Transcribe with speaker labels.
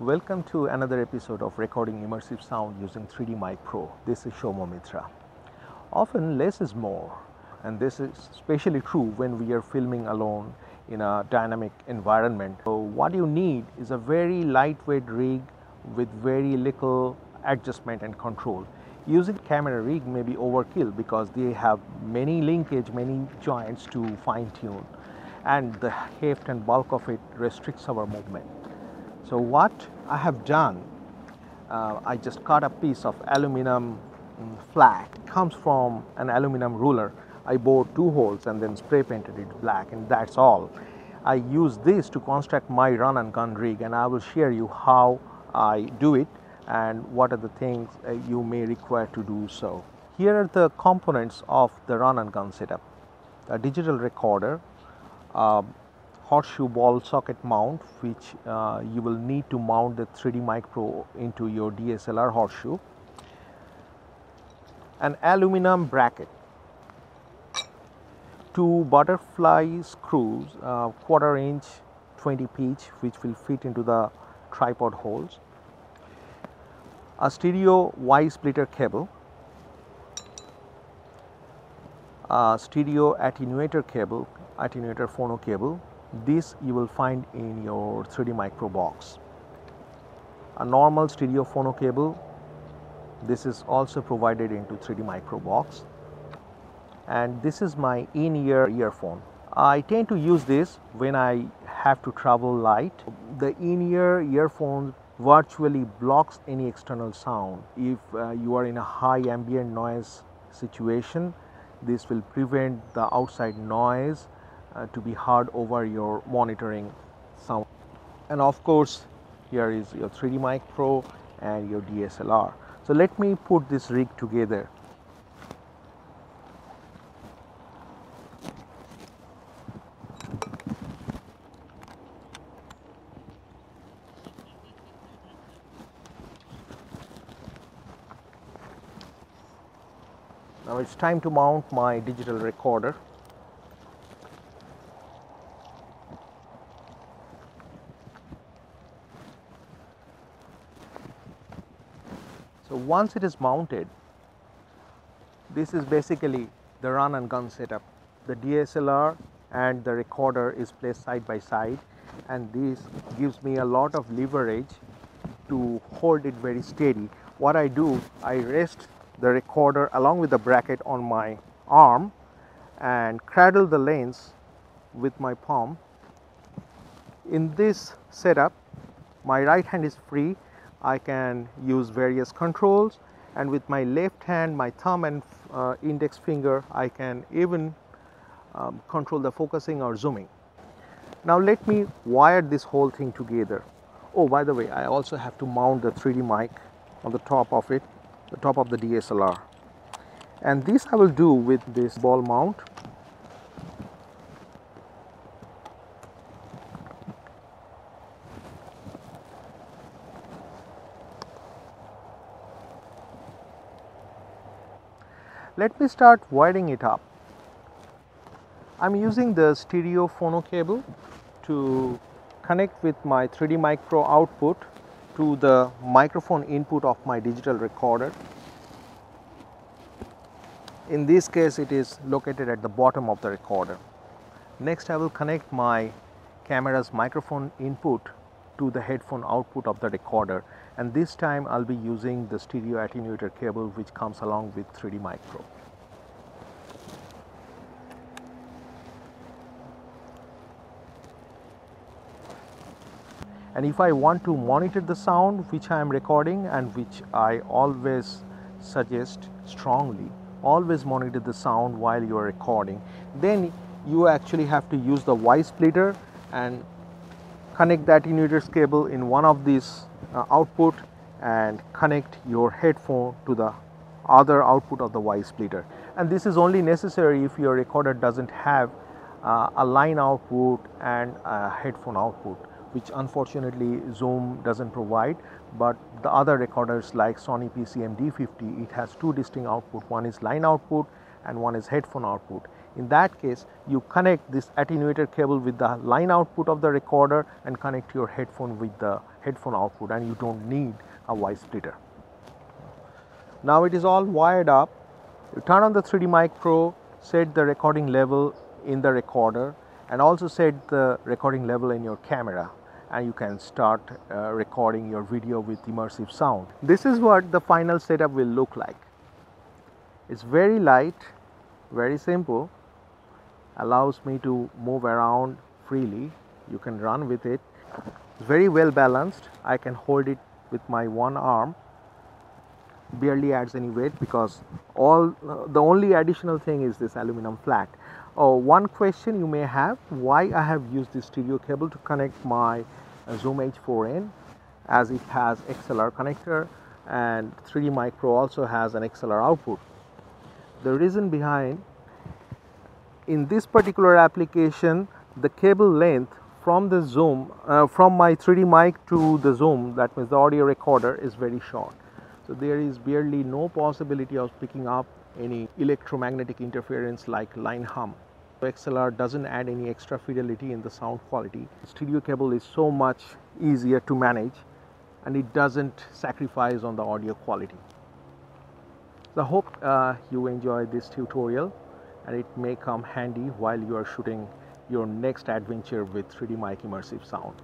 Speaker 1: Welcome to another episode of Recording Immersive Sound using 3D Mic Pro. This is Soumya Mitra. Often less is more, and this is especially true when we are filming alone in a dynamic environment. So, what you need is a very lightweight rig with very little adjustment and control. Using camera rig may be overkill because they have many linkage, many joints to fine tune, and the heft and bulk of it restricts our movement. So what I have done, uh, I just cut a piece of aluminum mm, flat. It comes from an aluminum ruler. I bored two holes and then spray painted it black and that's all. I use this to construct my run and gun rig and I will share you how I do it and what are the things uh, you may require to do so. Here are the components of the run and gun setup. A digital recorder, uh, horseshoe ball socket mount which uh, you will need to mount the 3D Mic Pro into your DSLR horseshoe, an aluminum bracket, two butterfly screws uh, quarter inch 20 pitch which will fit into the tripod holes, a stereo Y splitter cable, a stereo attenuator cable, attenuator phono cable this you will find in your 3D Mic Pro box. A normal stereo phono cable, this is also provided into 3D Mic Pro box and this is my in-ear earphone. I tend to use this when I have to travel light. The in-ear earphone virtually blocks any external sound. If uh, you are in a high ambient noise situation, this will prevent the outside noise Uh, to be heard over your monitoring sound. And of course, here is your 3D Mic Pro and your DSLR. So let me put this rig together. Now it's time to mount my digital recorder. So once it is mounted, this is basically the run and gun setup. The DSLR and the recorder is placed side by side and this gives me a lot of leverage to hold it very steady. What I do, I rest the recorder along with the bracket on my arm and cradle the lens with my palm. In this setup, my right hand is free I can use various controls and with my left hand, my thumb and uh, index finger, I can even um, control the focusing or zooming. Now let me wire this whole thing together. Oh, by the way, I also have to mount the 3D mic on the top of it, the top of the DSLR. And this I will do with this ball mount Let me start wiring it up. I am using the stereo phono cable to connect with my 3D Mic Pro output to the microphone input of my digital recorder. In this case it is located at the bottom of the recorder. Next I will connect my camera's microphone input to the headphone output of the recorder and this time I will be using the stereo attenuator cable which comes along with 3D Mic Pro. And if I want to monitor the sound which I am recording and which I always suggest strongly, always monitor the sound while you are recording, then you actually have to use the Y splitter and connect the attenuators cable in one of these uh, output and connect your headphone to the other output of the Y splitter. And this is only necessary if your recorder doesn't have uh, a line output and a headphone output which unfortunately Zoom doesn't provide. But the other recorders like Sony PCM D50 it has two distinct output. One is line output and one is headphone output in that case, you connect this attenuator cable with the line output of the recorder and connect your headphone with the headphone output and you don't need a Y splitter. Now it is all wired up. You turn on the 3D Mic Pro, set the recording level in the recorder and also set the recording level in your camera and you can start uh, recording your video with immersive sound. This is what the final setup will look like. It's very light, very simple, allows me to move around freely. You can run with it. It's very well balanced. I can hold it with my one arm. Barely adds any weight because all the only additional thing is this aluminum flat. Oh, one question you may have why I have used this stereo cable to connect my Zoom H4n as it has XLR connector and 3D Mic Pro also has an XLR output. The reason behind in this particular application the cable length from the zoom uh, from my 3d mic to the zoom that means the audio recorder is very short so there is barely no possibility of picking up any electromagnetic interference like line hum XLR doesn't add any extra fidelity in the sound quality. Studio cable is so much easier to manage and it doesn't sacrifice on the audio quality. So I hope uh, you enjoy this tutorial and it may come handy while you are shooting your next adventure with 3D Mic Immersive Sound.